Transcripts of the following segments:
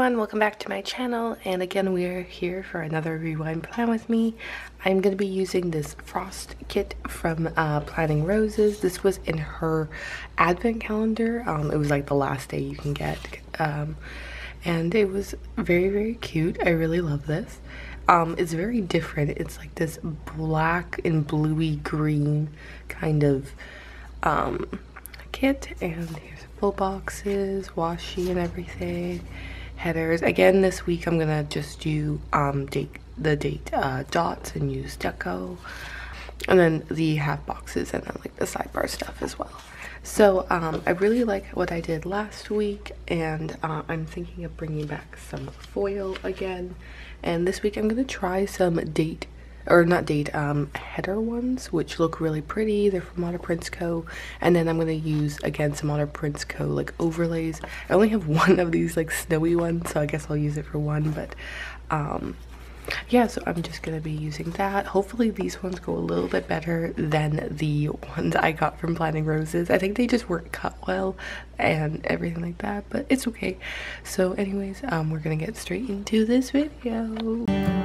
everyone, welcome back to my channel and again we are here for another rewind plan with me. I'm going to be using this frost kit from uh, Planning Roses. This was in her advent calendar. Um, it was like the last day you can get um, and it was very very cute. I really love this. Um, it's very different. It's like this black and bluey green kind of um, kit and here's full boxes, washi and everything, headers. Again, this week I'm gonna just do um, date, the date uh, dots and use deco. And then the half boxes and then like the sidebar stuff as well. So um, I really like what I did last week and uh, I'm thinking of bringing back some foil again. And this week I'm gonna try some date or not date um header ones which look really pretty. They're from Otter Prince Co. And then I'm gonna use again some Otter Prince Co like overlays. I only have one of these like snowy ones so I guess I'll use it for one but um yeah so I'm just gonna be using that. Hopefully these ones go a little bit better than the ones I got from Planning Roses. I think they just weren't cut well and everything like that but it's okay. So anyways um we're gonna get straight into this video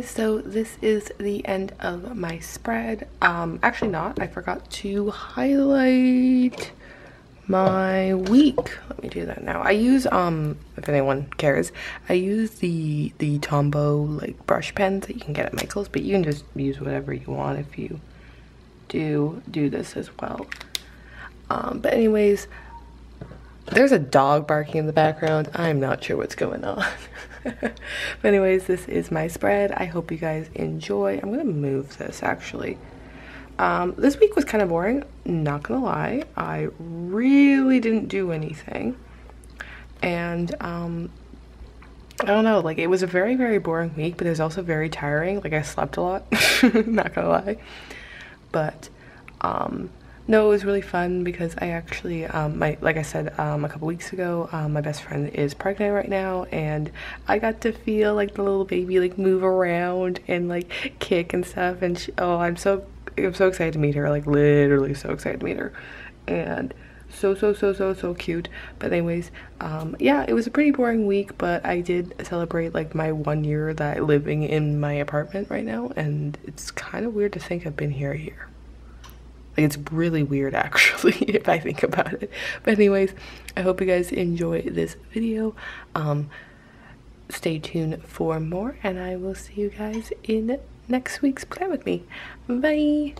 guys, so this is the end of my spread. Um, actually not, I forgot to highlight my week. Let me do that now. I use, um, if anyone cares, I use the, the Tombow, like, brush pens that you can get at Michael's, but you can just use whatever you want if you do do this as well. Um, but anyways, there's a dog barking in the background. I'm not sure what's going on. but anyways, this is my spread. I hope you guys enjoy. I'm gonna move this actually. Um, this week was kind of boring, not gonna lie. I really didn't do anything. And um, I don't know, like it was a very, very boring week, but it was also very tiring. Like I slept a lot, not gonna lie. But um, no, it was really fun because I actually, um, my like I said um, a couple weeks ago, um, my best friend is pregnant right now, and I got to feel like the little baby like move around and like kick and stuff. And she, oh, I'm so I'm so excited to meet her, like literally so excited to meet her, and so so so so so cute but anyways um yeah it was a pretty boring week but i did celebrate like my one year that living in my apartment right now and it's kind of weird to think i've been here a year it's really weird actually if i think about it. But anyways i hope you guys enjoy this video. Um stay tuned for more and i will see you guys in next week's plan with me. Bye